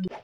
Yeah.